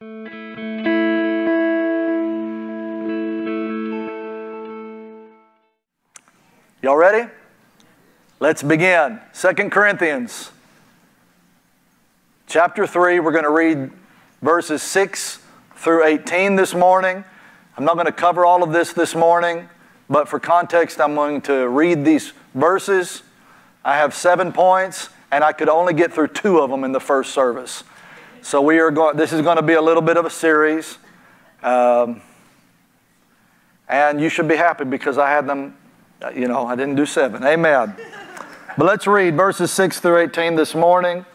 Y'all ready? Let's begin. Second Corinthians chapter 3, we're going to read verses 6 through 18 this morning. I'm not going to cover all of this this morning, but for context, I'm going to read these verses. I have seven points, and I could only get through two of them in the first service. So we are going. This is going to be a little bit of a series, um, and you should be happy because I had them uh, you know, I didn't do seven. Amen. But let's read verses 6 through 18 this morning.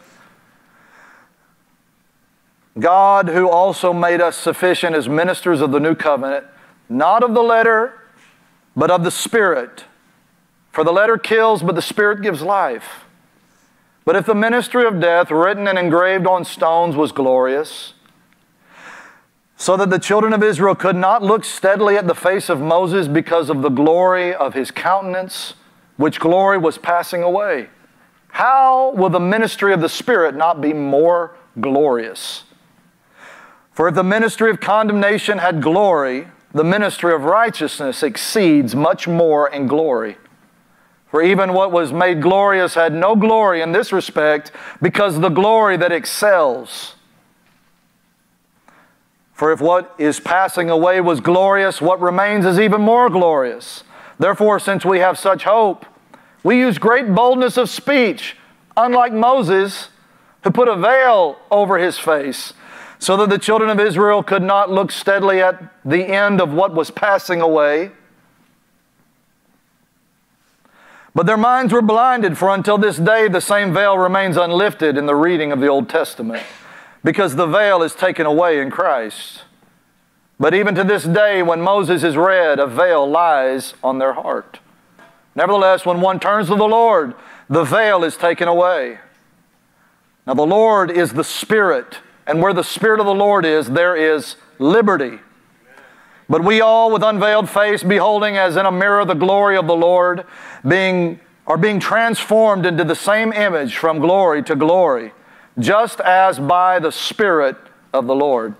God, who also made us sufficient as ministers of the new covenant, not of the letter, but of the Spirit. For the letter kills, but the Spirit gives life. But if the ministry of death, written and engraved on stones, was glorious, so that the children of Israel could not look steadily at the face of Moses because of the glory of his countenance, which glory was passing away. How will the ministry of the Spirit not be more glorious? For if the ministry of condemnation had glory, the ministry of righteousness exceeds much more in glory. For even what was made glorious had no glory in this respect, because the glory that excels for if what is passing away was glorious, what remains is even more glorious. Therefore, since we have such hope, we use great boldness of speech, unlike Moses, who put a veil over his face, so that the children of Israel could not look steadily at the end of what was passing away. But their minds were blinded, for until this day the same veil remains unlifted in the reading of the Old Testament because the veil is taken away in Christ. But even to this day, when Moses is read, a veil lies on their heart. Nevertheless, when one turns to the Lord, the veil is taken away. Now, the Lord is the Spirit, and where the Spirit of the Lord is, there is liberty. But we all, with unveiled face, beholding as in a mirror the glory of the Lord, being, are being transformed into the same image from glory to glory just as by the Spirit of the Lord.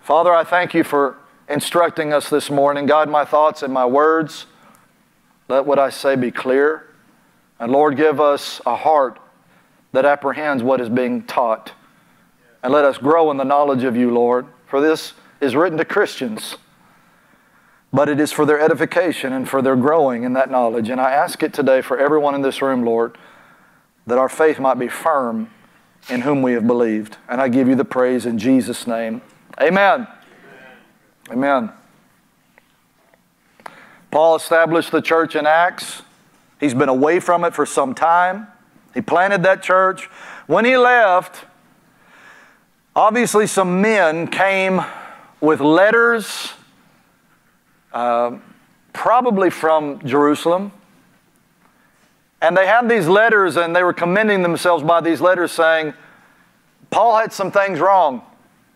Father, I thank you for instructing us this morning. God, my thoughts and my words, let what I say be clear. And Lord, give us a heart that apprehends what is being taught. And let us grow in the knowledge of you, Lord. For this is written to Christians, but it is for their edification and for their growing in that knowledge. And I ask it today for everyone in this room, Lord, that our faith might be firm in whom we have believed. And I give you the praise in Jesus' name. Amen. Amen. Paul established the church in Acts. He's been away from it for some time. He planted that church. When he left, obviously some men came with letters, uh, probably from Jerusalem, and they had these letters and they were commending themselves by these letters saying, Paul had some things wrong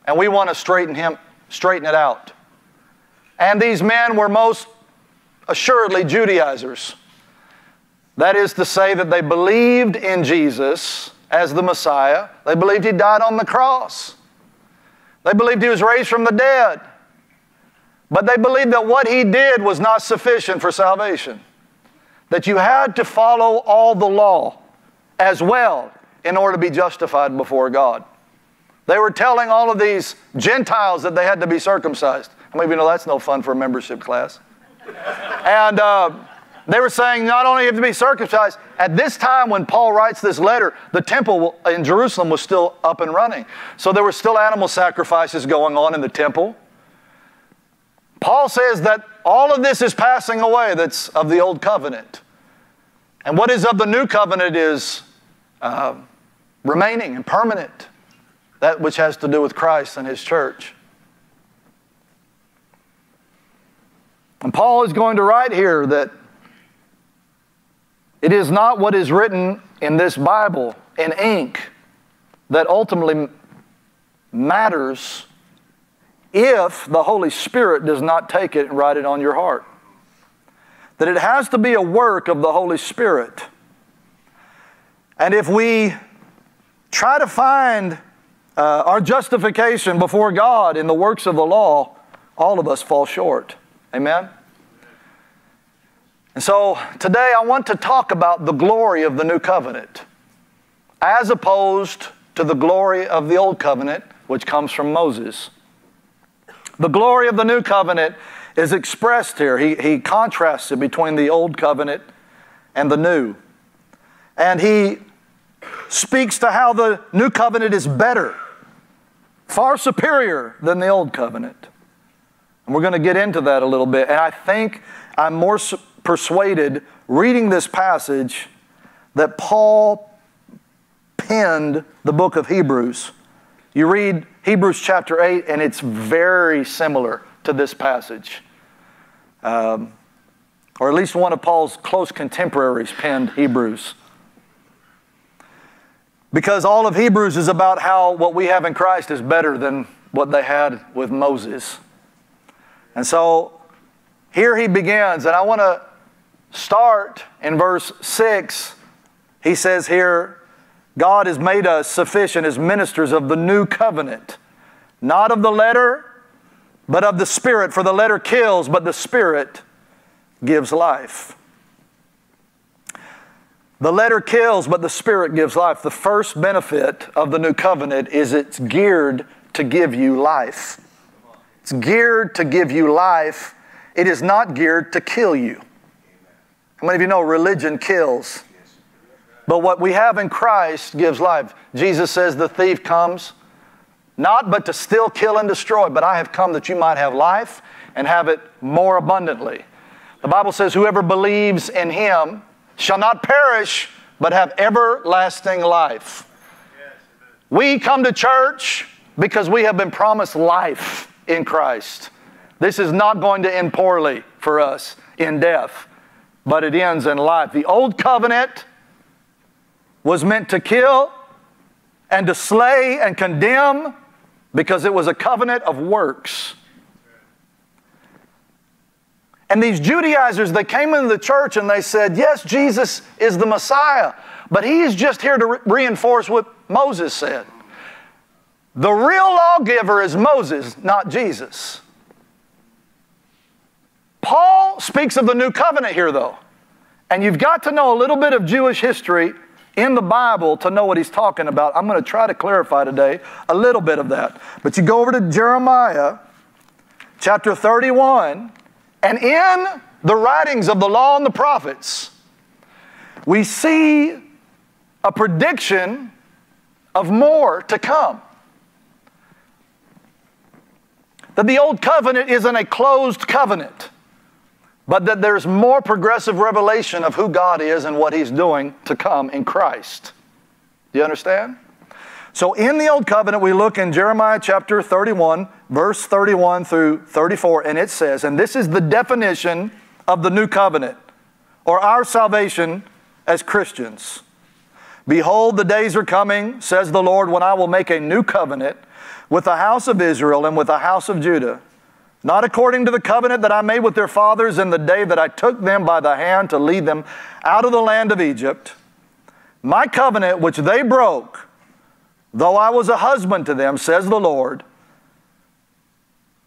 and we want to straighten him, straighten it out. And these men were most assuredly Judaizers. That is to say, that they believed in Jesus as the Messiah. They believed he died on the cross. They believed he was raised from the dead. But they believed that what he did was not sufficient for salvation that you had to follow all the law as well in order to be justified before God. They were telling all of these Gentiles that they had to be circumcised. I mean, you know that's no fun for a membership class? and uh, they were saying not only have to be circumcised, at this time when Paul writes this letter, the temple in Jerusalem was still up and running. So there were still animal sacrifices going on in the temple. Paul says that all of this is passing away that's of the old covenant. And what is of the new covenant is uh, remaining and permanent, that which has to do with Christ and his church. And Paul is going to write here that it is not what is written in this Bible in ink that ultimately matters if the Holy Spirit does not take it and write it on your heart. That it has to be a work of the Holy Spirit. And if we try to find uh, our justification before God in the works of the law, all of us fall short. Amen? And so today I want to talk about the glory of the new covenant as opposed to the glory of the old covenant, which comes from Moses. The glory of the new covenant is expressed here. He, he contrasts it between the old covenant and the new. And he speaks to how the new covenant is better, far superior than the old covenant. And we're going to get into that a little bit. And I think I'm more persuaded reading this passage that Paul penned the book of Hebrews. You read Hebrews chapter 8, and it's very similar to this passage. Um, or at least one of Paul's close contemporaries penned Hebrews. Because all of Hebrews is about how what we have in Christ is better than what they had with Moses. And so here he begins, and I want to start in verse 6. He says here, God has made us sufficient as ministers of the new covenant, not of the letter, but of the Spirit. For the letter kills, but the Spirit gives life. The letter kills, but the Spirit gives life. The first benefit of the new covenant is it's geared to give you life. It's geared to give you life. It is not geared to kill you. How many of you know religion kills? But what we have in Christ gives life. Jesus says the thief comes not but to still kill and destroy, but I have come that you might have life and have it more abundantly. The Bible says, Whoever believes in him shall not perish, but have everlasting life. We come to church because we have been promised life in Christ. This is not going to end poorly for us in death, but it ends in life. The old covenant was meant to kill and to slay and condemn because it was a covenant of works. And these Judaizers, they came into the church and they said, Yes, Jesus is the Messiah, but he's just here to re- reinforce what Moses said. The real lawgiver is Moses, not Jesus. Paul speaks of the new covenant here, though. And you've got to know a little bit of Jewish history in the Bible to know what he's talking about. I'm going to try to clarify today a little bit of that. But you go over to Jeremiah chapter 31, and in the writings of the law and the prophets, we see a prediction of more to come. That the old covenant isn't a closed covenant, but that there's more progressive revelation of who God is and what He's doing to come in Christ. Do you understand? So in the Old Covenant, we look in Jeremiah chapter 31, verse 31 through 34, and it says, and this is the definition of the New Covenant, or our salvation as Christians. Behold, the days are coming, says the Lord, when I will make a new covenant with the house of Israel and with the house of Judah. Not according to the covenant that I made with their fathers in the day that I took them by the hand to lead them out of the land of Egypt. My covenant, which they broke, though I was a husband to them, says the Lord.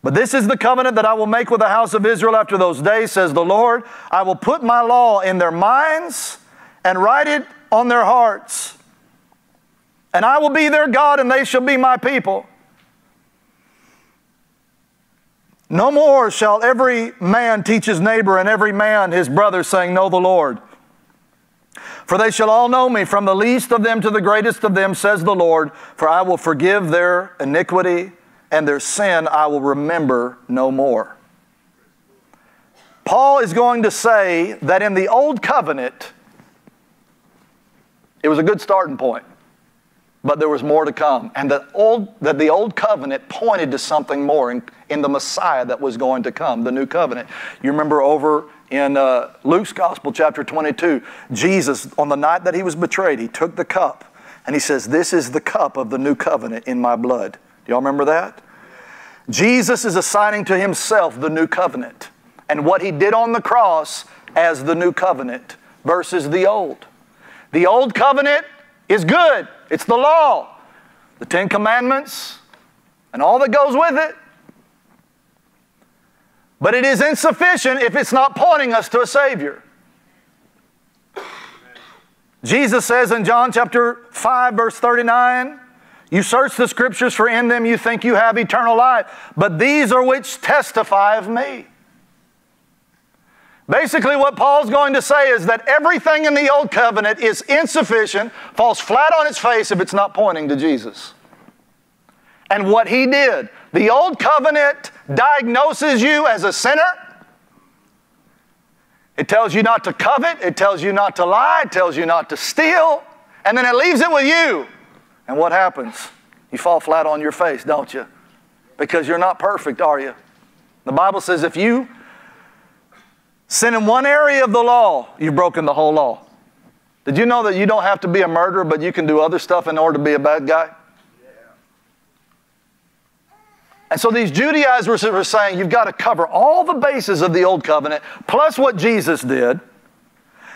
But this is the covenant that I will make with the house of Israel after those days, says the Lord. I will put my law in their minds and write it on their hearts. And I will be their God, and they shall be my people. No more shall every man teach his neighbor and every man his brother, saying, Know the Lord. For they shall all know me, from the least of them to the greatest of them, says the Lord, for I will forgive their iniquity and their sin I will remember no more. Paul is going to say that in the old covenant, it was a good starting point, but there was more to come. And that, old, that the old covenant pointed to something more in, in the Messiah that was going to come, the new covenant. You remember over in uh, Luke's Gospel, chapter 22, Jesus, on the night that he was betrayed, he took the cup and he says, This is the cup of the new covenant in my blood. Do y'all remember that? Jesus is assigning to himself the new covenant and what he did on the cross as the new covenant versus the old. The old covenant is good, it's the law. the Ten Commandments, and all that goes with it. But it is insufficient if it's not pointing us to a Savior. Jesus says in John chapter 5, verse 39, You search the scriptures, for in them you think you have eternal life, but these are which testify of me. Basically, what Paul's going to say is that everything in the Old Covenant is insufficient, falls flat on its face if it's not pointing to Jesus. And what he did, the Old Covenant diagnoses you as a sinner. It tells you not to covet, it tells you not to lie, it tells you not to steal, and then it leaves it with you. And what happens? You fall flat on your face, don't you? Because you're not perfect, are you? The Bible says if you Sin in one area of the law, you've broken the whole law. Did you know that you don't have to be a murderer, but you can do other stuff in order to be a bad guy? And so these Judaizers were saying you've got to cover all the bases of the old covenant plus what Jesus did.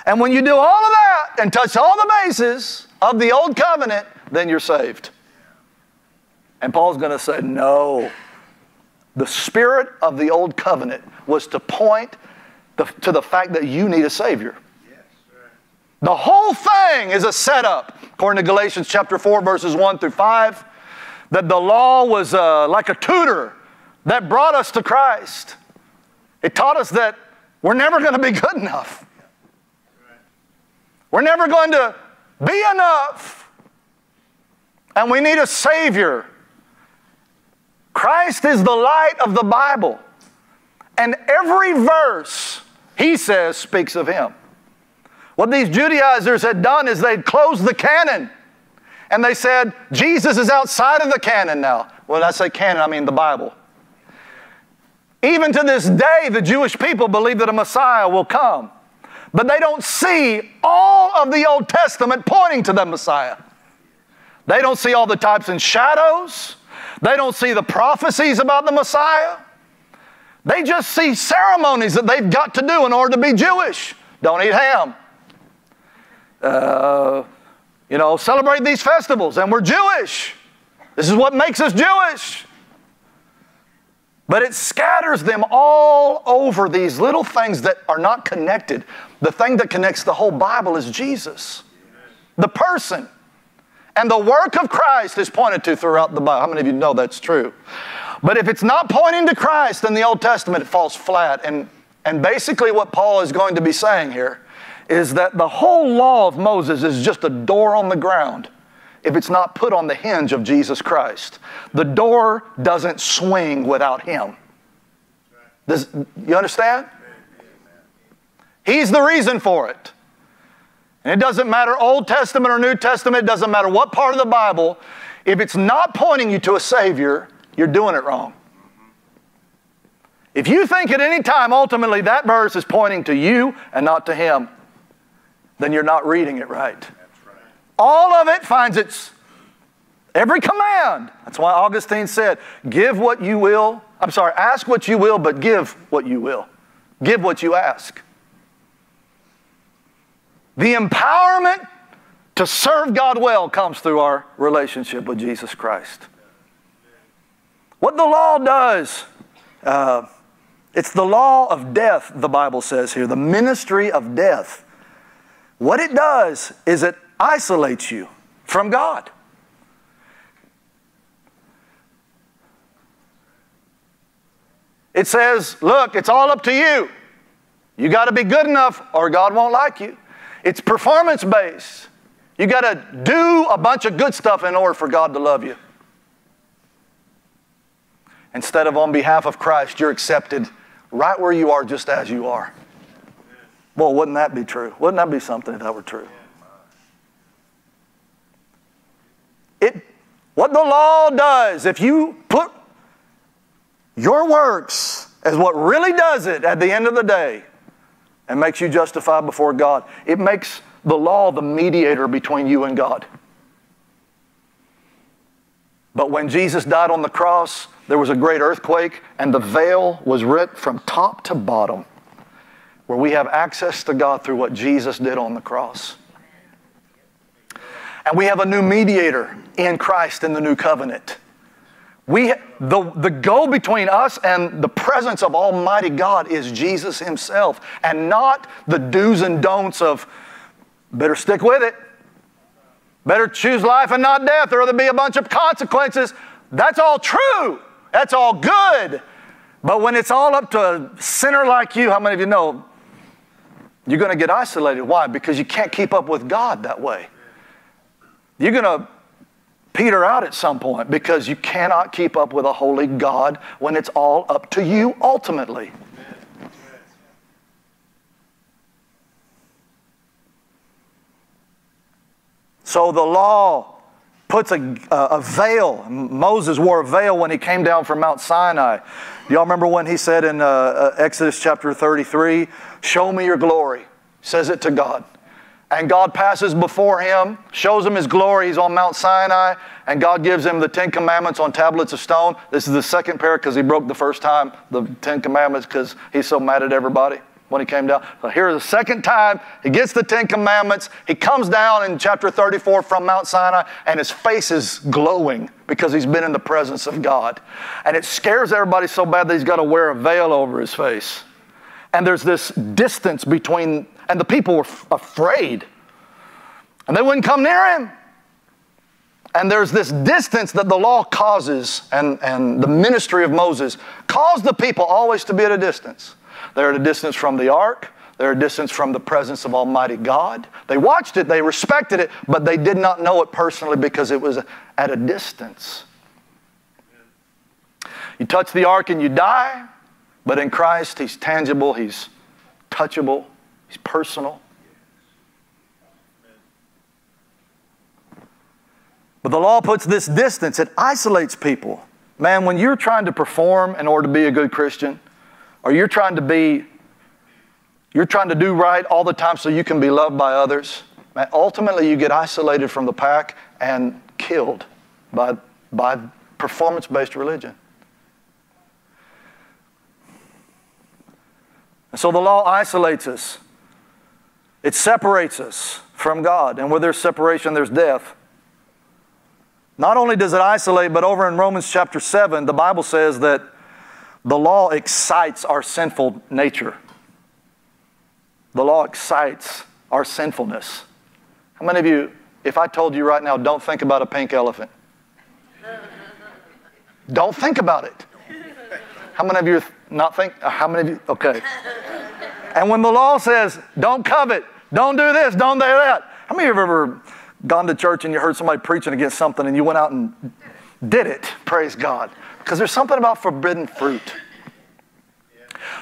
And when you do all of that and touch all the bases of the old covenant, then you're saved. And Paul's going to say, no. The spirit of the old covenant was to point the, to the fact that you need a Savior. The whole thing is a setup, according to Galatians chapter 4, verses 1 through 5, that the law was uh, like a tutor that brought us to Christ. It taught us that we're never going to be good enough. We're never going to be enough. And we need a Savior. Christ is the light of the Bible. And every verse he says speaks of him. What these Judaizers had done is they'd closed the canon. And they said, Jesus is outside of the canon now. When I say canon, I mean the Bible. Even to this day, the Jewish people believe that a Messiah will come. But they don't see all of the Old Testament pointing to the Messiah. They don't see all the types and shadows. They don't see the prophecies about the Messiah. They just see ceremonies that they've got to do in order to be Jewish. Don't eat ham. Uh, you know, celebrate these festivals, and we're Jewish. This is what makes us Jewish. But it scatters them all over these little things that are not connected. The thing that connects the whole Bible is Jesus, the person. And the work of Christ is pointed to throughout the Bible. How many of you know that's true? But if it's not pointing to Christ in the Old Testament, falls flat. And, and basically, what Paul is going to be saying here is that the whole law of Moses is just a door on the ground if it's not put on the hinge of Jesus Christ. The door doesn't swing without Him. Does, you understand? He's the reason for it. And it doesn't matter Old Testament or New Testament, it doesn't matter what part of the Bible, if it's not pointing you to a Savior, you're doing it wrong. If you think at any time ultimately that verse is pointing to you and not to him, then you're not reading it right. right. All of it finds its every command. That's why Augustine said, Give what you will. I'm sorry, ask what you will, but give what you will. Give what you ask. The empowerment to serve God well comes through our relationship with Jesus Christ. What the law does, uh, it's the law of death, the Bible says here, the ministry of death. What it does is it isolates you from God. It says, look, it's all up to you. You got to be good enough or God won't like you. It's performance based. You got to do a bunch of good stuff in order for God to love you. Instead of on behalf of Christ, you're accepted right where you are, just as you are. Well, wouldn't that be true? Wouldn't that be something if that were true? It, what the law does, if you put your works as what really does it at the end of the day and makes you justified before God, it makes the law the mediator between you and God. But when Jesus died on the cross, there was a great earthquake, and the veil was ripped from top to bottom, where we have access to God through what Jesus did on the cross. And we have a new mediator in Christ in the new covenant. We, the, the go between us and the presence of Almighty God is Jesus Himself, and not the do's and don'ts of better stick with it, better choose life and not death, or there'll be a bunch of consequences. That's all true. That's all good. But when it's all up to a sinner like you, how many of you know you're going to get isolated? Why? Because you can't keep up with God that way. You're going to peter out at some point because you cannot keep up with a holy God when it's all up to you ultimately. So the law puts a, a, veil. Moses wore a veil when he came down from Mount Sinai. Do y'all remember when he said in uh, uh Exodus chapter 33, Show me your glory? Says it to God. And God passes before him, shows him his glory. He's on Mount Sinai, and God gives him the Ten Commandments on tablets of stone. This is the second pair because he broke the first time, the Ten Commandments, because he's so mad at everybody when he came down. So here's the second time he gets the Ten Commandments. He comes down in chapter 34 from Mount Sinai, and his face is glowing because he's been in the presence of God. And it scares everybody so bad that he's got to wear a veil over his face. And there's this distance between and the people were afraid. And they wouldn't come near him. And there's this distance that the law causes, and, and the ministry of Moses caused the people always to be at a distance. They're at a distance from the ark, they're a distance from the presence of Almighty God. They watched it, they respected it, but they did not know it personally because it was at a distance. You touch the ark and you die, but in Christ, He's tangible, He's touchable, He's personal. But the law puts this distance, it isolates people. Man, when you're trying to perform in order to be a good Christian, or you're trying to be, you're trying to do right all the time so you can be loved by others, man, ultimately you get isolated from the pack and killed by, by performance based religion. And so the law isolates us. It separates us from God. And where there's separation, there's death. Not only does it isolate, but over in Romans chapter 7, the Bible says that the law excites our sinful nature. The law excites our sinfulness. How many of you, if I told you right now, don't think about a pink elephant? don't think about it. How many of you not think? Uh, how many of you? Okay. And when the law says, don't covet, don't do this, don't do that. How many of you have ever gone to church and you heard somebody preaching against something and you went out and did it? Praise God. Because there's something about forbidden fruit.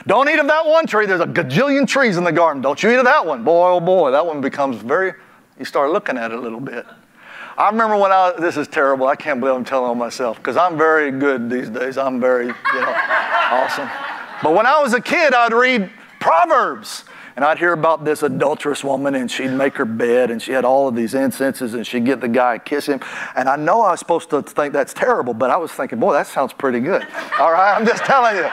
Don't eat of that one tree. There's a gajillion trees in the garden. Don't you eat of that one. Boy, oh boy, that one becomes very, you start looking at it a little bit. I remember when I, this is terrible. I can't believe I'm telling on myself because I'm very good these days. I'm very, you know, awesome. But when I was a kid, I'd read Proverbs. And I'd hear about this adulterous woman, and she'd make her bed, and she had all of these incenses, and she'd get the guy, kiss him. And I know I was supposed to think that's terrible, but I was thinking, boy, that sounds pretty good. All right, I'm just telling you.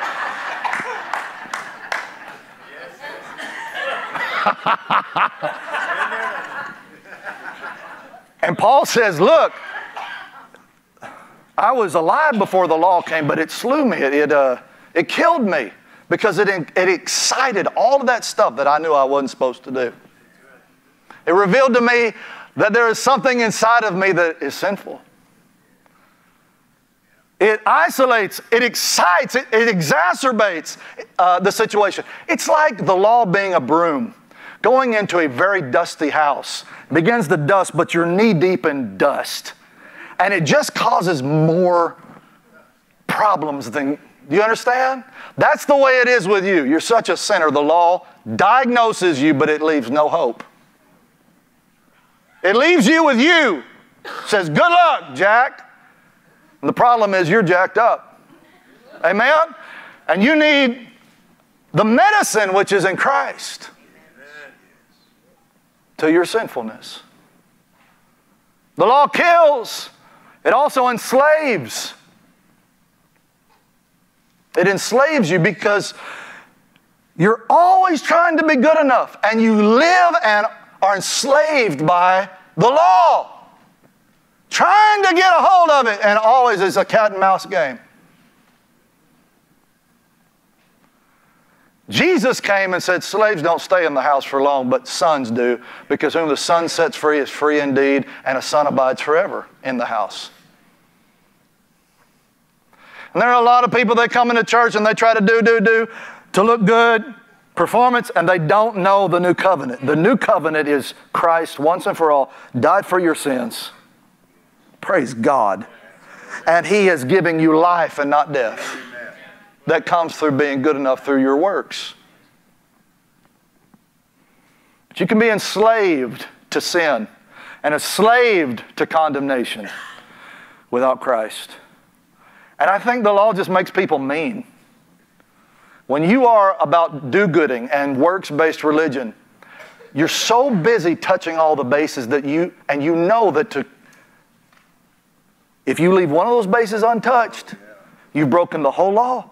and Paul says, look, I was alive before the law came, but it slew me. It, it, uh, it killed me because it, it excited all of that stuff that I knew I wasn't supposed to do. It revealed to me that there is something inside of me that is sinful. It isolates, it excites, it, it exacerbates uh, the situation. It's like the law being a broom, going into a very dusty house, begins to dust, but you're knee deep in dust. And it just causes more problems than do you understand? That's the way it is with you. You're such a sinner. The law diagnoses you, but it leaves no hope. It leaves you with you. says, Good luck, Jack. And the problem is you're jacked up. Amen? And you need the medicine which is in Christ to your sinfulness. The law kills, it also enslaves. It enslaves you because you're always trying to be good enough and you live and are enslaved by the law. trying to get a hold of it, and always it's a cat and mouse game. Jesus came and said, Slaves don't stay in the house for long, but sons do, because whom the Son sets free is free indeed, and a son abides forever in the house. And there are a lot of people that come into church and they try to do, do, do to look good, performance, and they don't know the new covenant. The new covenant is Christ once and for all died for your sins. Praise God. And He is giving you life and not death. That comes through being good enough through your works. But you can be enslaved to sin and enslaved to condemnation without Christ. And I think the law just makes people mean. When you are about do gooding and works based religion, you're so busy touching all the bases that you, and you know that to, if you leave one of those bases untouched, you've broken the whole law.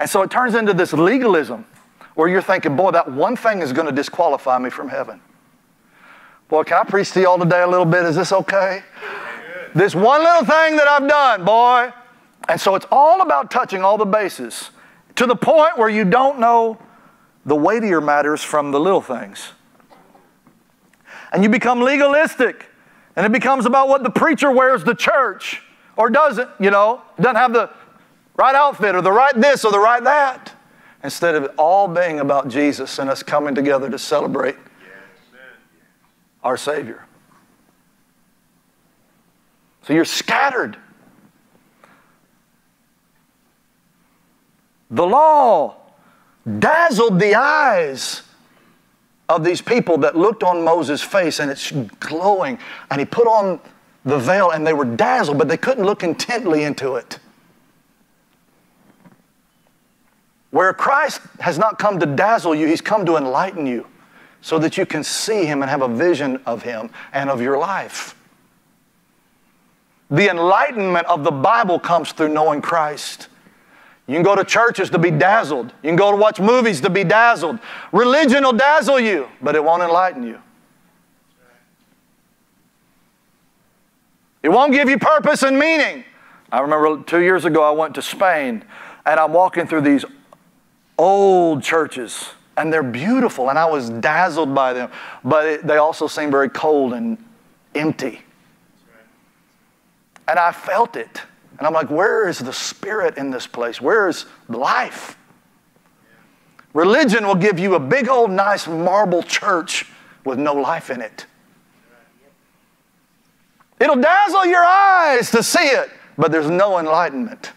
And so it turns into this legalism where you're thinking, boy, that one thing is going to disqualify me from heaven. Boy, can I preach to y'all today a little bit? Is this okay? This one little thing that I've done, boy. And so it's all about touching all the bases to the point where you don't know the weightier matters from the little things. And you become legalistic. And it becomes about what the preacher wears the church or doesn't, you know, doesn't have the right outfit or the right this or the right that. Instead of it all being about Jesus and us coming together to celebrate our Savior. So you're scattered. The law dazzled the eyes of these people that looked on Moses' face and it's glowing. And he put on the veil and they were dazzled, but they couldn't look intently into it. Where Christ has not come to dazzle you, he's come to enlighten you so that you can see him and have a vision of him and of your life. The enlightenment of the Bible comes through knowing Christ. You can go to churches to be dazzled. You can go to watch movies to be dazzled. Religion will dazzle you, but it won't enlighten you. It won't give you purpose and meaning. I remember two years ago I went to Spain and I'm walking through these old churches and they're beautiful and I was dazzled by them, but it, they also seem very cold and empty. And I felt it. And I'm like, where is the spirit in this place? Where is life? Religion will give you a big old nice marble church with no life in it. It'll dazzle your eyes to see it, but there's no enlightenment.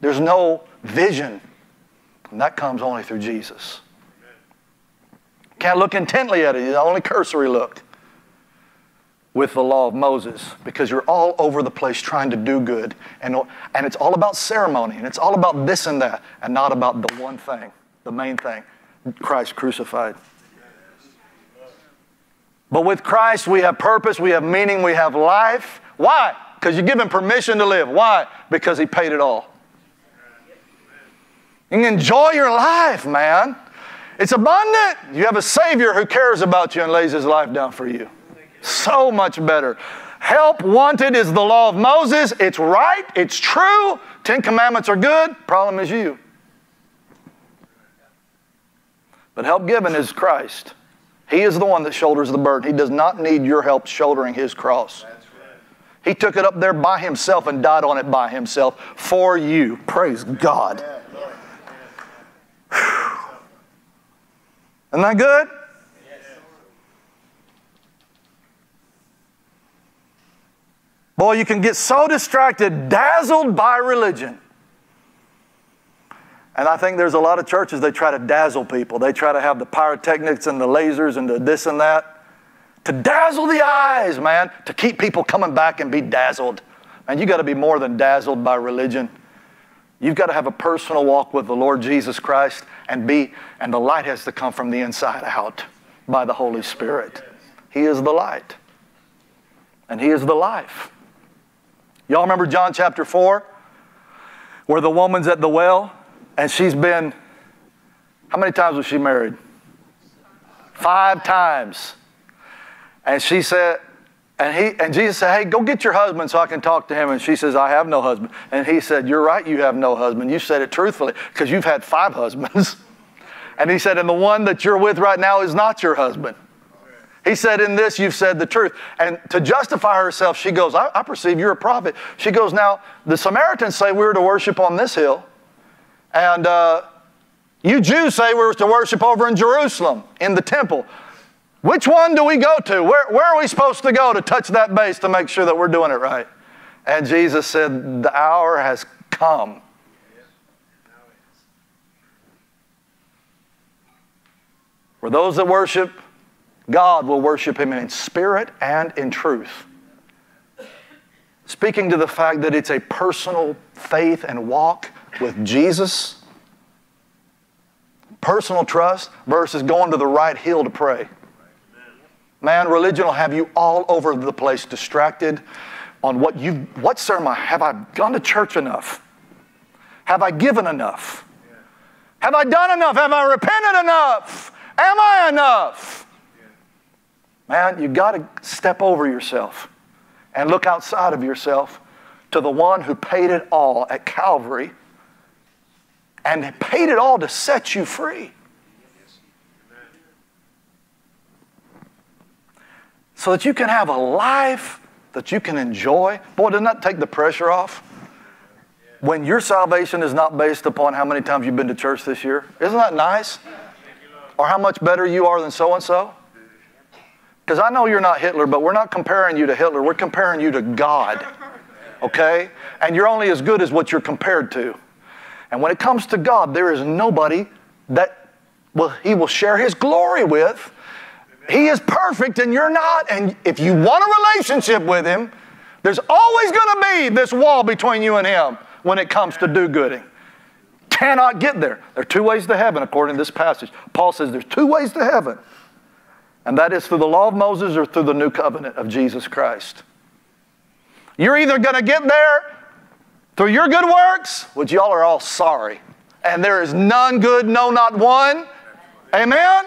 There's no vision. And that comes only through Jesus. Can't look intently at it, it's only cursory look with the law of Moses because you're all over the place trying to do good. And, and it's all about ceremony and it's all about this and that and not about the one thing, the main thing Christ crucified. But with Christ, we have purpose, we have meaning, we have life. Why? Because you give Him permission to live. Why? Because He paid it all. You can enjoy your life, man. It's abundant. You have a Savior who cares about you and lays His life down for you. So much better. Help wanted is the law of Moses. It's right, it's true. Ten Commandments are good. Problem is you. But help given is Christ. He is the one that shoulders the burden. He does not need your help shouldering his cross. He took it up there by himself and died on it by himself for you. Praise God. Isn't that good? Boy, you can get so distracted, dazzled by religion. And I think there's a lot of churches, they try to dazzle people. They try to have the pyrotechnics and the lasers and the this and that to dazzle the eyes, man, to keep people coming back and be dazzled. And you got to be more than dazzled by religion. You've got to have a personal walk with the Lord Jesus Christ and be, and the light has to come from the inside out by the Holy Spirit. He is the light, and He is the life. Y'all remember John chapter 4? Where the woman's at the well and she's been, how many times was she married? Five times. And she said, And, he, and Jesus said, Hey, go get your husband so I can talk to him. And she says, I have no husband. And he said, You're right, you have no husband. You said it truthfully because you've had five husbands. and he said, And the one that you're with right now is not your husband. He said, In this you've said the truth. And to justify herself, she goes, I, I perceive you're a prophet. She goes, Now, the Samaritans say we are to worship on this hill. And uh, you Jews say we're to worship over in Jerusalem, in the temple. Which one do we go to? Where, where are we supposed to go to touch that base to make sure that we're doing it right? And Jesus said, The hour has come. For those that worship God will worship Him in spirit and in truth. Speaking to the fact that it's a personal faith and walk with Jesus, personal trust versus going to the right hill to pray. Man, religion will have you all over the place, distracted on what you, what sermon, have I gone to church enough? Have I given enough? Have I done enough? Have I repented enough? Am I enough? Man, you've got to step over yourself and look outside of yourself to the one who paid it all at Calvary and paid it all to set you free. so that you can have a life that you can enjoy. Boy, doesn't that take the pressure off? When your salvation is not based upon how many times you've been to church this year. Isn't that nice? Or how much better you are than so and so? Because I know you're not Hitler, but we're not comparing you to Hitler. We're comparing you to God. Okay? And you're only as good as what you're compared to. And when it comes to God, there is nobody that will, He will share His glory with he is perfect and you're not. And if you want a relationship with Him, there's always going to be this wall between you and Him when it comes to do gooding. Cannot get there. There are two ways to heaven, according to this passage. Paul says there's two ways to heaven, and that is through the law of Moses or through the new covenant of Jesus Christ. You're either going to get there through your good works, which y'all are all sorry, and there is none good, no, not one. Amen?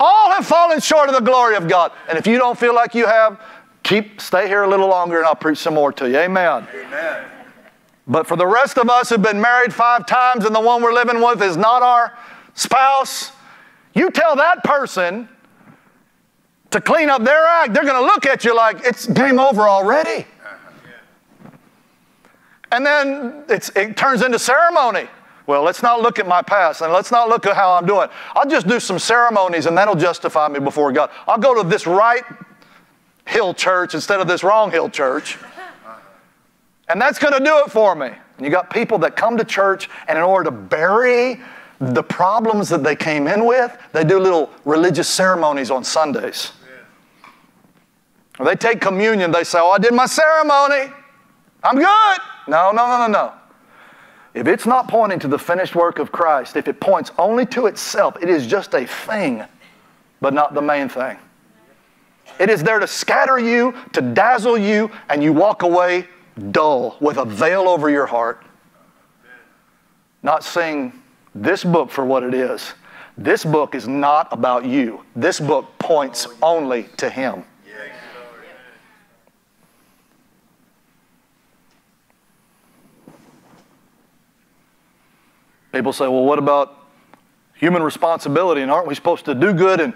All have fallen short of the glory of God. And if you don't feel like you have, keep stay here a little longer and I'll preach some more to you. Amen. Amen. But for the rest of us who've been married five times and the one we're living with is not our spouse, you tell that person to clean up their act, they're going to look at you like it's game over already. And then it turns into ceremony. Well, let's not look at my past and let's not look at how I'm doing. I'll just do some ceremonies and that'll justify me before God. I'll go to this right hill church instead of this wrong hill church. And that's going to do it for me. And you got people that come to church and in order to bury the problems that they came in with, they do little religious ceremonies on Sundays. They take communion, they say, Oh, I did my ceremony. I'm good. No, no, no, no, no. If it's not pointing to the finished work of Christ, if it points only to itself, it is just a thing, but not the main thing. It is there to scatter you, to dazzle you, and you walk away dull with a veil over your heart. Not seeing this book for what it is. This book is not about you. This book points only to Him. People say, well, what about human responsibility? And aren't we supposed to do good and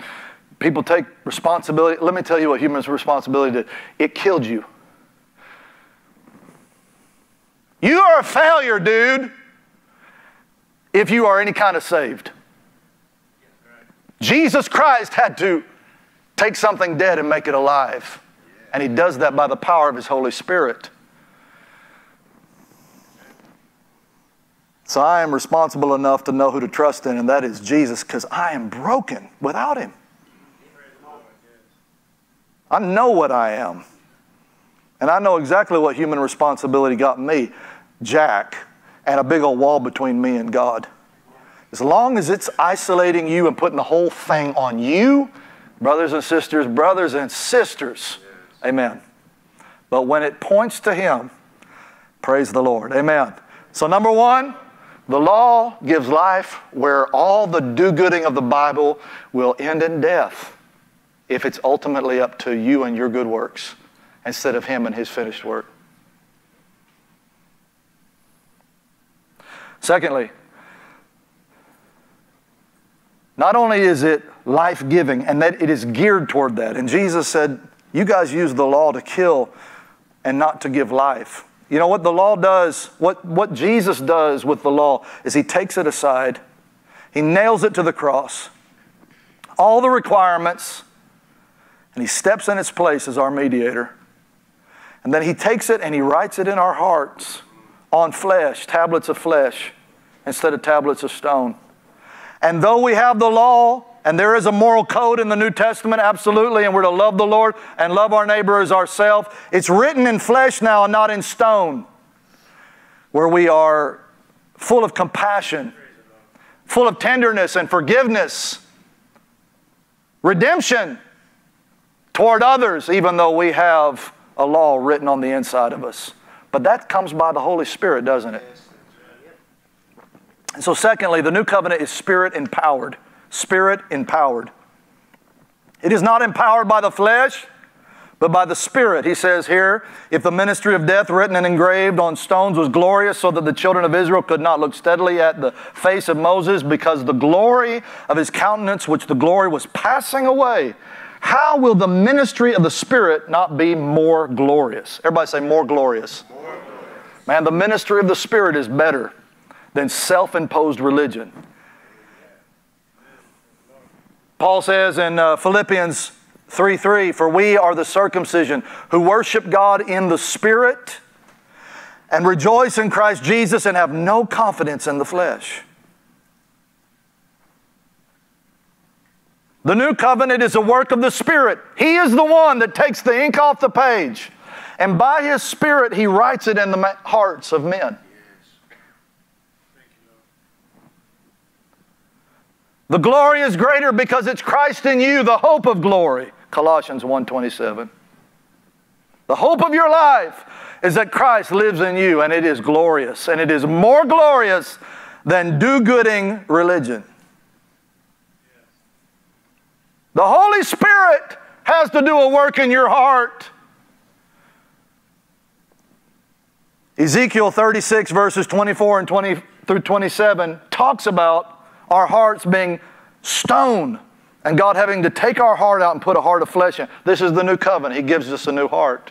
people take responsibility? Let me tell you what human responsibility did it killed you. You are a failure, dude, if you are any kind of saved. Jesus Christ had to take something dead and make it alive. And he does that by the power of his Holy Spirit. So I am responsible enough to know who to trust in, and that is Jesus, because I am broken without Him. I know what I am. And I know exactly what human responsibility got me Jack, and a big old wall between me and God. As long as it's isolating you and putting the whole thing on you, brothers and sisters, brothers and sisters, amen. But when it points to Him, praise the Lord, amen. So, number one, the law gives life where all the do gooding of the Bible will end in death if it's ultimately up to you and your good works. instead of Him and His finished work. Secondly, not only is it life giving, and that it is geared toward that. And Jesus said, You guys use the law to kill and not to give life. You know what the law does, what, what Jesus does with the law is he takes it aside, he nails it to the cross, all the requirements, and he steps in its place as our mediator. And then he takes it and he writes it in our hearts on flesh, tablets of flesh, instead of tablets of stone. And though we have the law, and there is a moral code in the New Testament, absolutely, and we're to love the Lord and love our neighbor as ourselves. It's written in flesh now and not in stone, where we are full of compassion, full of tenderness and forgiveness, redemption toward others, even though we have a law written on the inside of us. But that comes by the Holy Spirit, doesn't it? And so, secondly, the new covenant is spirit empowered. Spirit empowered. It is not empowered by the flesh, but by the Spirit. He says here, if the ministry of death written and engraved on stones was glorious, so that the children of Israel could not look steadily at the face of Moses because the glory of his countenance, which the glory was passing away, how will the ministry of the Spirit not be more glorious? Everybody say, more glorious. More glorious. Man, the ministry of the Spirit is better than self imposed religion. Paul says in uh, Philippians 3 3, For we are the circumcision who worship God in the Spirit and rejoice in Christ Jesus and have no confidence in the flesh. The new covenant is a work of the Spirit. He is the one that takes the ink off the page, and by His Spirit, He writes it in the hearts of men. The glory is greater because it's Christ in you, the hope of glory. Colossians 1:27. The hope of your life is that Christ lives in you and it is glorious and it is more glorious than do-gooding religion. The Holy Spirit has to do a work in your heart. Ezekiel 36 verses 24 and 20 through 27 talks about our hearts being stone and God having to take our heart out and put a heart of flesh in. This is the new covenant. He gives us a new heart.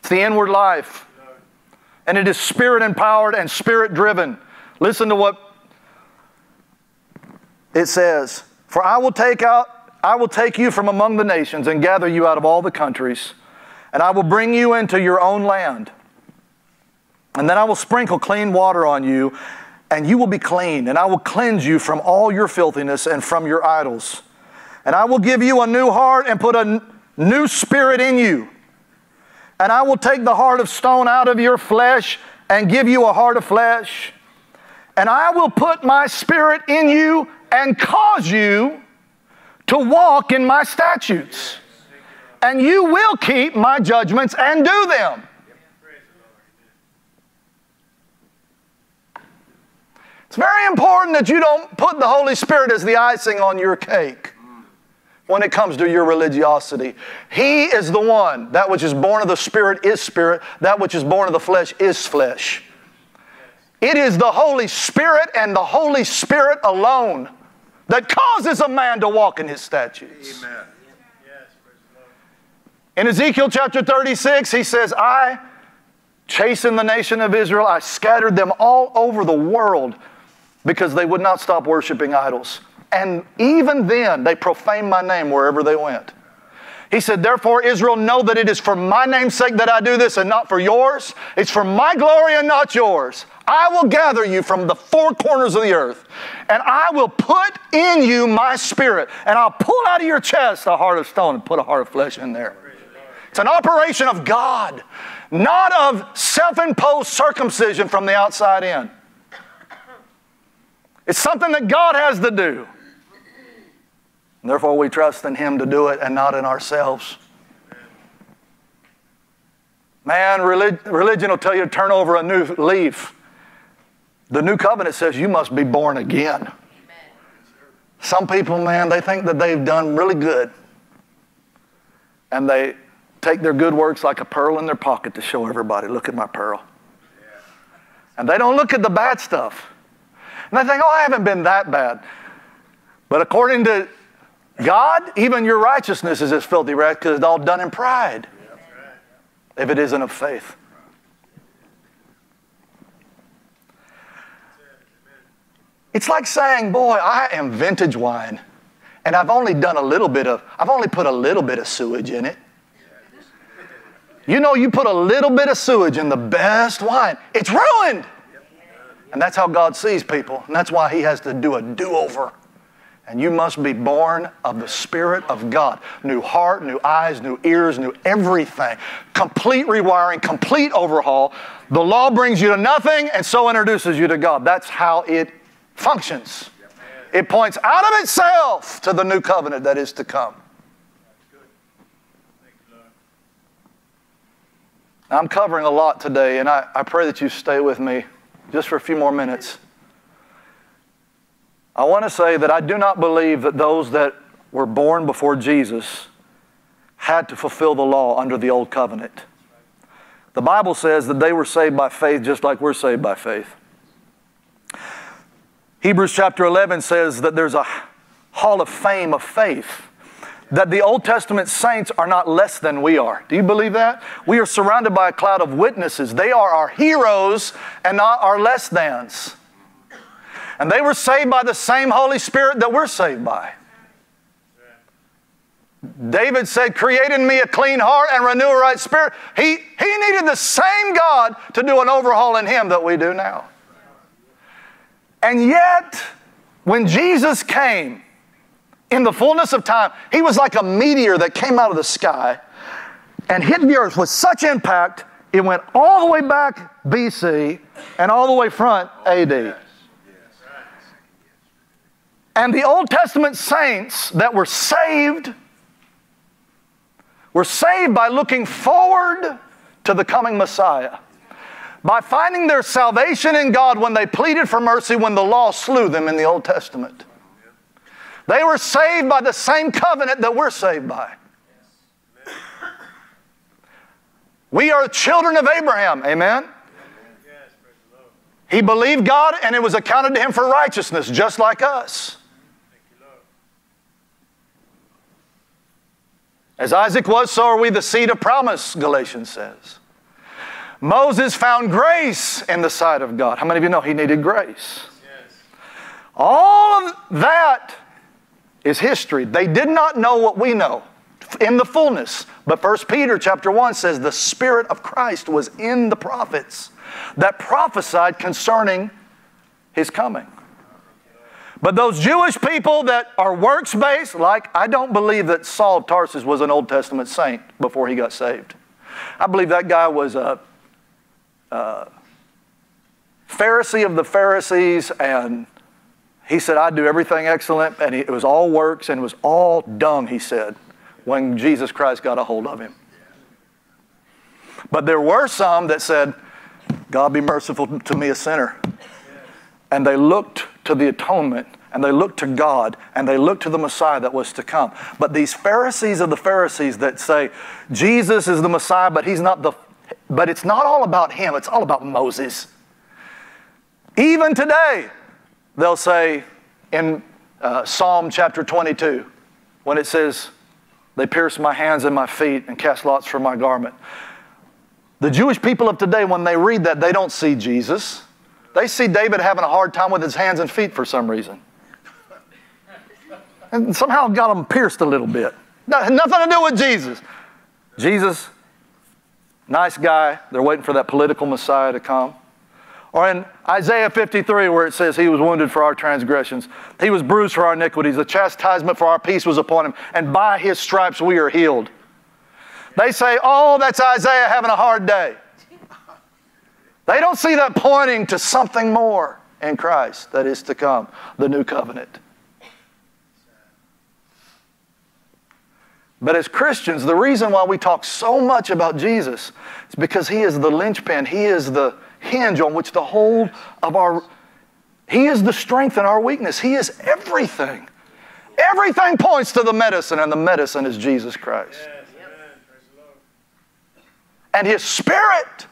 It's the inward life. And it is spirit empowered and spirit driven. Listen to what it says For I will take out. I will take you from among the nations and gather you out of all the countries, and I will bring you into your own land. And then I will sprinkle clean water on you, and you will be clean, and I will cleanse you from all your filthiness and from your idols. And I will give you a new heart and put a new spirit in you. And I will take the heart of stone out of your flesh and give you a heart of flesh. And I will put my spirit in you and cause you to walk in my statutes. And you will keep my judgments and do them. It's very important that you don't put the Holy Spirit as the icing on your cake when it comes to your religiosity. He is the one. That which is born of the Spirit is spirit, that which is born of the flesh is flesh. It is the Holy Spirit and the Holy Spirit alone that causes a man to walk in his statutes. Amen. In Ezekiel chapter 36, he says, I chastened the nation of Israel, I scattered them all over the world because they would not stop worshiping idols. And even then, they profaned my name wherever they went. He said, Therefore, Israel, know that it is for my name's sake that I do this and not for yours. It's for my glory and not yours. I will gather you from the four corners of the earth, and I will put in you my spirit, and I'll pull out of your chest a heart of stone and put a heart of flesh in there. It's an operation of God, not of self imposed circumcision from the outside in. It's something that God has to do. And therefore, we trust in Him to do it and not in ourselves. Man, religion will tell you to turn over a new leaf. The new covenant says you must be born again. Some people, man, they think that they've done really good. And they take their good works like a pearl in their pocket to show everybody, look at my pearl. And they don't look at the bad stuff. And they think, oh, I haven't been that bad. But according to God, even your righteousness is as filthy rags because it's all done in pride. If it isn't of faith. It's like saying, boy, I am vintage wine. And I've only done a little bit of, I've only put a little bit of sewage in it. You know, you put a little bit of sewage in the best wine, it's ruined. And that's how God sees people. And that's why He has to do a do over. And you must be born of the Spirit of God. New heart, new eyes, new ears, new everything. Complete rewiring, complete overhaul. The law brings you to nothing and so introduces you to God. That's how it functions. It points out of itself to the new covenant that is to come. I'm covering a lot today, and I, I pray that you stay with me just for a few more minutes. I want to say that I do not believe that those that were born before Jesus had to fulfill the law under the old covenant. The Bible says that they were saved by faith just like we're saved by faith. Hebrews chapter 11 says that there's a hall of fame of faith that the Old Testament saints are not less than we are. Do you believe that? We are surrounded by a cloud of witnesses. They are our heroes and not our less thans. And they were saved by the same Holy Spirit that we're saved by. David said, Create in me a clean heart and renew a right spirit. He, he needed the same God to do an overhaul in him that we do now. And yet, when Jesus came, in the fullness of time, he was like a meteor that came out of the sky and hit the earth with such impact, it went all the way back BC and all the way front AD. And the Old Testament saints that were saved were saved by looking forward to the coming Messiah. By finding their salvation in God when they pleaded for mercy when the law slew them in the Old Testament. They were saved by the same covenant that we're saved by. We are children of Abraham. Amen? He believed God and it was accounted to him for righteousness, just like us. As Isaac was, so are we the seed of promise, Galatians says. Moses found grace in the sight of God. How many of you know he needed grace? Yes. All of that is history. They did not know what we know in the fullness. But 1 Peter chapter 1 says the Spirit of Christ was in the prophets that prophesied concerning his coming. But those Jewish people that are works based, like I don't believe that Saul of Tarsus was an Old Testament saint before he got saved. I believe that guy was a, a Pharisee of the Pharisees and he said, I do everything excellent, and it was all works and it was all dung, he said, when Jesus Christ got a hold of him. But there were some that said, God be merciful to me, a sinner. And they looked to the atonement and they looked to God and they looked to the Messiah that was to come. But these Pharisees of the Pharisees that say Jesus is the Messiah, but he's not the but it's not all about him, it's all about Moses. Even today, they'll say in uh, Psalm chapter 22, when it says, They pierced my hands and my feet and cast lots for my garment. The Jewish people of today, when they read that, they don't see Jesus. They see David having a hard time with his hands and feet for some reason. And somehow got them pierced a little bit. No, nothing to do with Jesus. Jesus, nice guy. They're waiting for that political Messiah to come. Or in Isaiah 53, where it says, He was wounded for our transgressions, He was bruised for our iniquities, the chastisement for our peace was upon Him, and by His stripes we are healed. They say, Oh, that's Isaiah having a hard day. They don't see that pointing to something more in Christ that is to come, the new covenant. But as Christians, the reason why we talk so much about Jesus is because He is the linchpin, He is the hinge on which the whole of our, He is the strength in our weakness. He is everything. Everything points to the medicine, and the medicine is Jesus Christ. and His Spirit.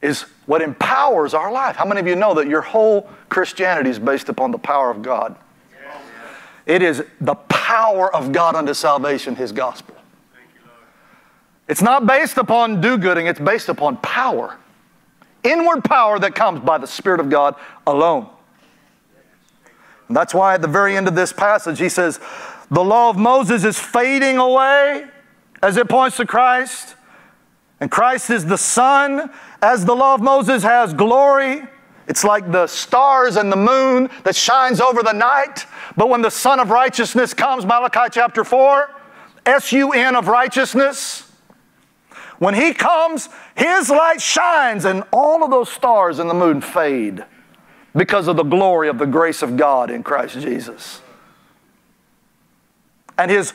Is what empowers our life. How many of you know that your whole Christianity is based upon the power of God? It is the power of God unto salvation, His gospel. It's not based upon do gooding, it's based upon power. Inward power that comes by the Spirit of God alone. And that's why at the very end of this passage, he says, The law of Moses is fading away as it points to Christ. And Christ is the sun, As the law of Moses has glory, it's like the stars and the moon that shines over the night. But when the sun of Righteousness comes, Malachi chapter 4, S U N of righteousness, when He comes, His light shines and all of those stars and the moon fade because of the glory of the grace of God in Christ Jesus. And His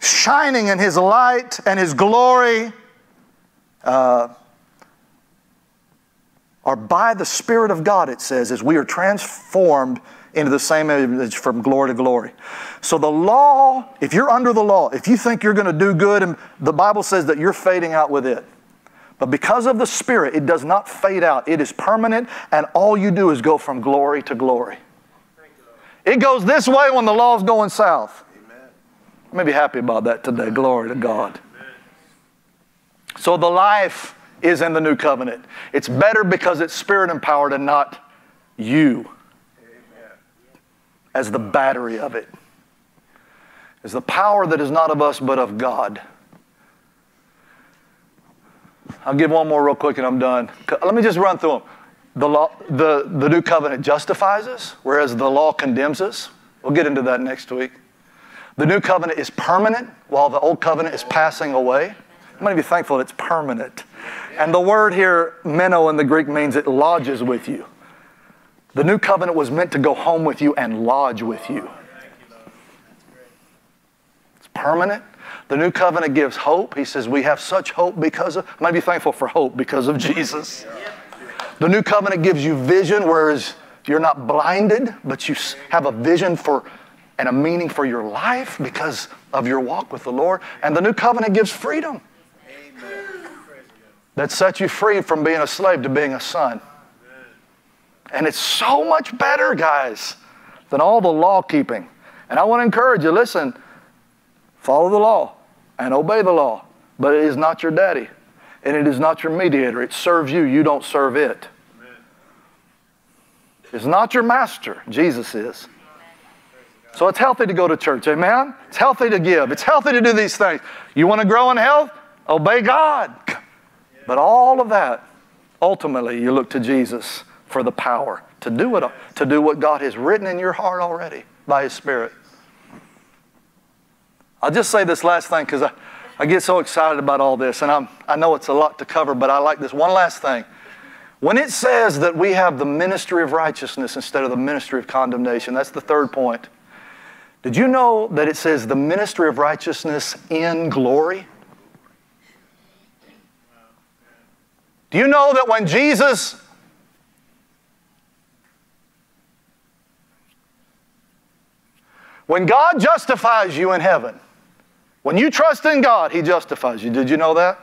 shining and His light and His glory uh, are by the Spirit of God, it says, as we are transformed into the same image from glory to glory. So the law, if you're under the law, if you think you're going to do good, and the Bible says that you're fading out with it. But because of the Spirit, it does not fade out. It is permanent, and all you do is go from glory to glory. It goes this way when the law is going south. Amen. I may be happy about that today. Glory to God. So the life is in the new covenant. It's better because it's spirit empowered and not you as the battery of it. as the power that is not of us but of God. I'll give one more real quick and I'm done. Let me just run through them. The, law, the, the new covenant justifies us, whereas the law condemns us. We'll get into that next week. The new covenant is permanent, while the old covenant is passing away. I'm going to be thankful that it's permanent. And the word here, meno in the Greek, means it lodges with you. The new covenant was meant to go home with you and lodge with you. It's permanent. The new covenant gives hope. He says, We have such hope because of, I might be thankful for hope because of Jesus. The new covenant gives you vision, whereas you're not blinded, but you have a vision for and a meaning for your life because of your walk with the Lord. And the new covenant gives freedom that sets you free from being a slave to being a son. And it's so much better, guys, than all the law keeping. And I want to encourage you listen, follow the law and obey the law, but it is not your daddy and it is not your mediator. It serves you, you don't serve it. It's not your master, Jesus is. So it's healthy to go to church, amen? It's healthy to give, it's healthy to do these things. You want to grow in health? Obey God. But all of that, ultimately, you look to Jesus for the power to do it, to do what God has written in your heart already by His Spirit. I'll just say this last thing because I, I get so excited about all this, and I'm, I know it's a lot to cover, but I like this. One last thing. When it says that we have the ministry of righteousness instead of the ministry of condemnation, that's the third point. Did you know that it says the ministry of righteousness in glory? Do you know that when Jesus When God justifies you in heaven, when you trust in God, He justifies you. Did you know that?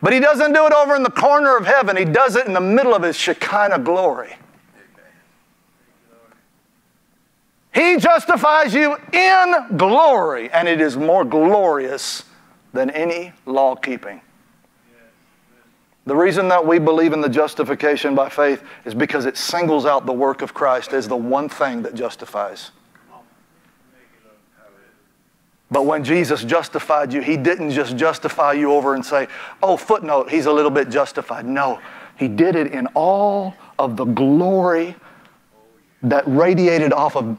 But He doesn't do it over in the corner of heaven, He does it in the middle of His Shekinah glory. He justifies you in glory, and it is more glorious than any law keeping. The reason that we believe in the justification by faith is because it singles out the work of Christ as the one thing that justifies. But when Jesus justified you, he didn't just justify you over and say, oh, footnote, he's a little bit justified. No, he did it in all of the glory that radiated off of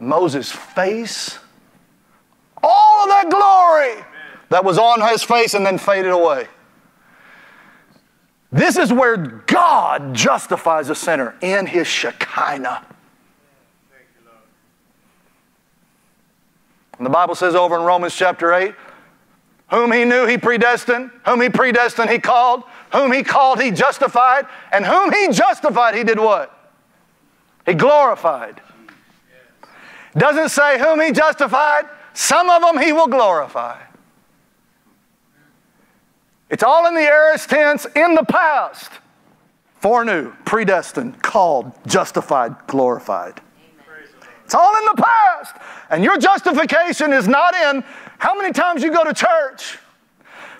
Moses' face. All of that glory that was on his face and then faded away. This is where God justifies a sinner in his Shekinah. And the Bible says over in Romans chapter 8, whom he knew he predestined, whom he predestined he called, whom he called he justified, and whom he justified he did what? He glorified. Doesn't say whom he justified, some of them he will glorify. It's all in the aorist tense in the past. Foreknew, predestined, called, justified, glorified. It's all in the past. And your justification is not in how many times you go to church.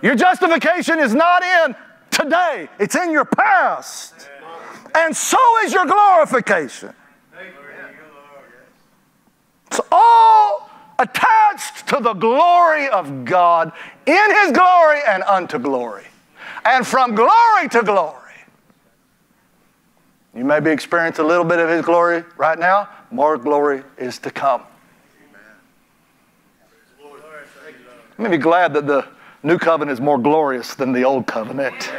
Your justification is not in today, it's in your past. And so is your glorification. It's all attached to the glory of God in His glory and unto glory. And from glory to glory. You may be experiencing a little bit of His glory right now, more glory is to come. Let me be glad that the new covenant is more glorious than the old covenant,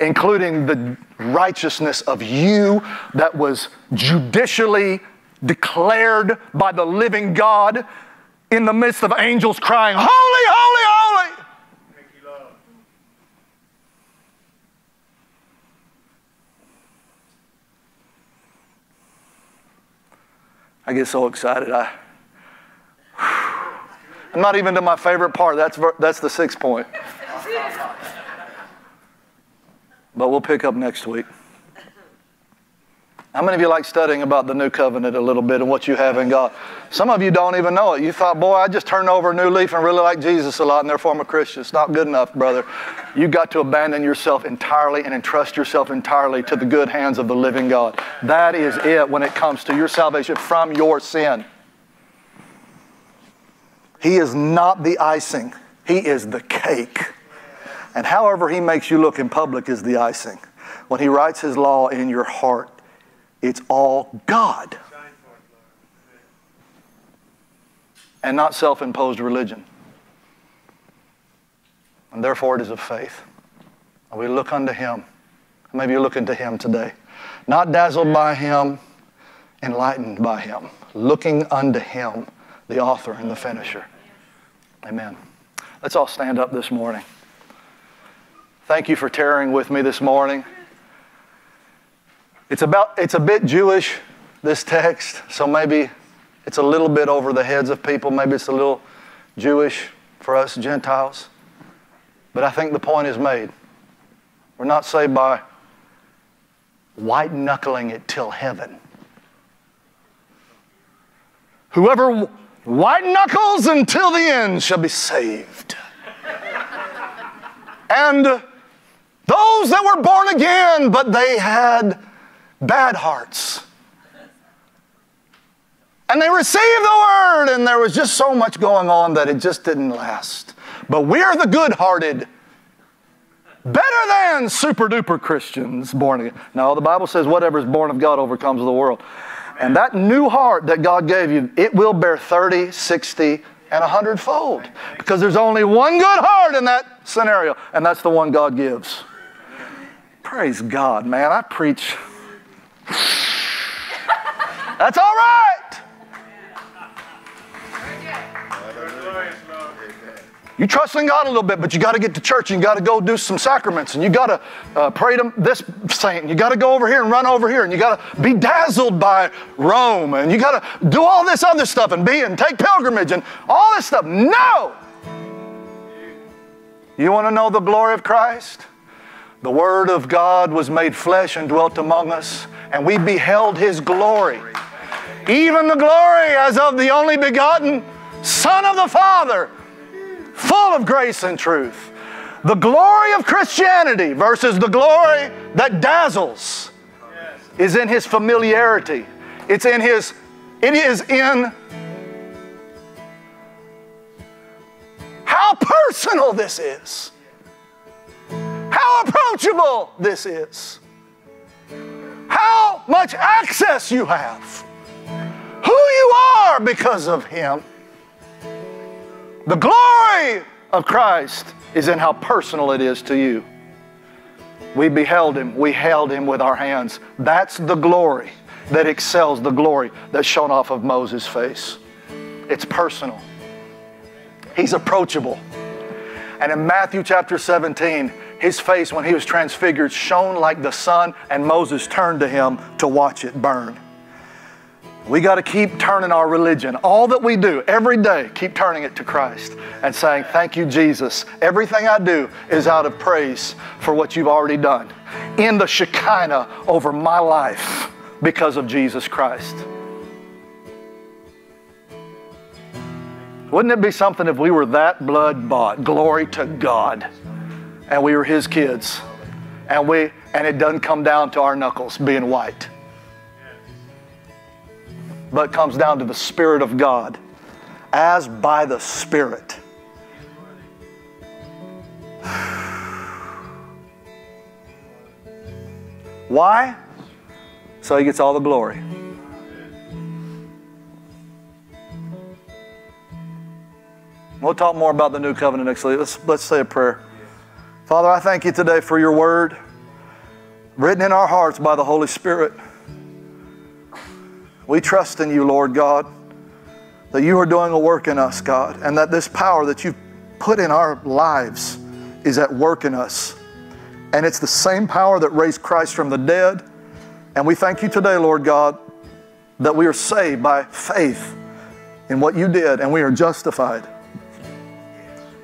including the righteousness of you that was judicially declared by the living God in the midst of angels crying, holy, holy. I get so excited. I, I'm not even to my favorite part. That's, that's the sixth point. But we'll pick up next week. How many of you like studying about the new covenant a little bit and what you have in God? Some of you don't even know it. You thought, boy, I just turned over a new leaf and really like Jesus a lot and therefore I'm a Christian. It's not good enough, brother. You've got to abandon yourself entirely and entrust yourself entirely to the good hands of the living God. That is it when it comes to your salvation from your sin. He is not the icing, He is the cake. And however He makes you look in public is the icing. When He writes His law in your heart, it's all God. And not self imposed religion. And therefore it is of faith. And we look unto Him. Maybe you're looking to Him today. Not dazzled by Him, enlightened by Him. Looking unto Him, the author and the finisher. Amen. Let's all stand up this morning. Thank you for tarrying with me this morning. It's about it's a bit Jewish, this text, so maybe it's a little bit over the heads of people. Maybe it's a little Jewish for us Gentiles. But I think the point is made. We're not saved by white knuckling it till heaven. Whoever white knuckles until the end shall be saved. and those that were born again, but they had bad hearts. And they received the word, and there was just so much going on that it just didn't last. But we're the good hearted, better than super duper Christians born again. No, the Bible says whatever is born of God overcomes the world. And that new heart that God gave you, it will bear 30, 60, and 100 fold. Because there's only one good heart in that scenario, and that's the one God gives. Praise God, man. I preach that's all right. You trust in God a little bit, but you got to get to church and you got to go do some sacraments and you got to uh, pray to this saint and you got to go over here and run over here and you got to be dazzled by Rome and you got to do all this other stuff and be and take pilgrimage and all this stuff. No! You want to know the glory of Christ? The Word of God was made flesh and dwelt among us and we beheld his glory. Even the glory as of the only begotten Son of the Father, full of grace and truth. The glory of Christianity versus the glory that dazzles is in his familiarity. It's in his, it is in how personal this is, how approachable this is how much access you have, who you are because of Him. The glory of Christ is in how personal it is to you. We beheld Him, we held Him with our hands. That's the glory that excels the glory that shone off of Moses' face. It's personal, He's approachable. And in Matthew chapter 17, his face, when he was transfigured, shone like the sun, and Moses turned to him to watch it burn. We got to keep turning our religion. All that we do every day, keep turning it to Christ and saying, Thank you, Jesus. Everything I do is out of praise for what you've already done in the Shekinah over my life because of Jesus Christ. Wouldn't it be something if we were that blood bought? Glory to God. And we were His kids. And, we, and it doesn't come down to our knuckles being white but comes down to the Spirit of God, as by the Spirit. Why? So he gets all the glory. We'll talk more about the new covenant next week. Let's, let's say a prayer. Father, I thank you today for your word written in our hearts by the Holy Spirit. We trust in you, Lord God, that you are doing a work in us, God, and that this power that you've put in our lives is at work in us. And it's the same power that raised Christ from the dead. And we thank you today, Lord God, that we are saved by faith in what you did and we are justified.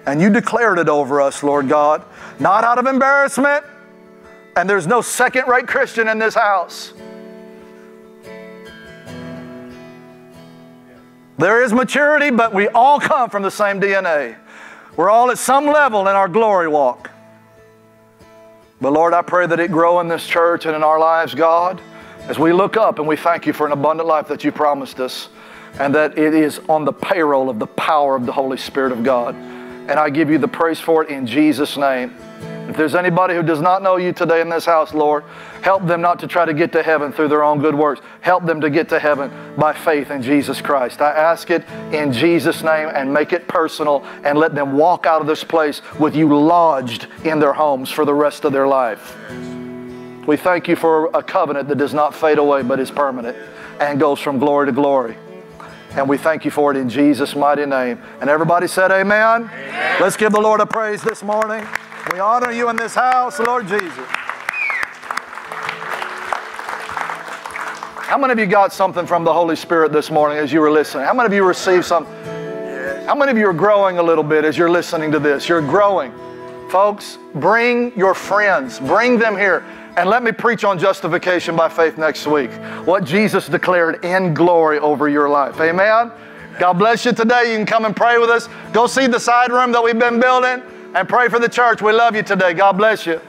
And you declared it over us, Lord God, not out of embarrassment. And there's no second rate Christian in this house. There is maturity, but we all come from the same DNA. We're all at some level in our glory walk. But Lord, I pray that it grow in this church and in our lives, God, as we look up and we thank you for an abundant life that you promised us, and that it is on the payroll of the power of the Holy Spirit of God. And I give you the praise for it in Jesus' name. If there's anybody who does not know you today in this house, Lord, help them not to try to get to heaven through their own good works. Help them to get to heaven by faith in Jesus Christ. I ask it in Jesus' name and make it personal and let them walk out of this place with you lodged in their homes for the rest of their life. We thank you for a covenant that does not fade away but is permanent and goes from glory to glory. And we thank you for it in Jesus' mighty name. And everybody said, Amen. amen. Let's give the Lord a praise this morning. We honor you in this house, Lord Jesus. How many of you got something from the Holy Spirit this morning as you were listening? How many of you received some? How many of you are growing a little bit as you're listening to this? You're growing. Folks, bring your friends, bring them here. And let me preach on justification by faith next week. What Jesus declared in glory over your life. Amen? God bless you today. You can come and pray with us. Go see the side room that we've been building and pray for the church. We love you today. God bless you.